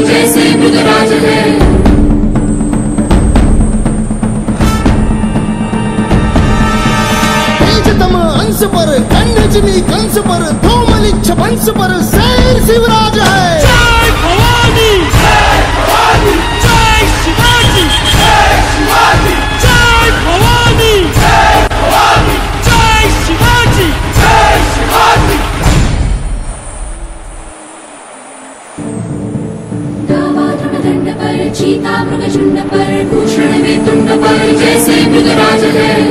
जैसे तेजतम अंश पर खंडजनी कंस पर धूमलिच्छ वंश पर शेर शिवराज है। चीता मृगचुंड पर भूषण में तुंड पर जैसे मृगराज है।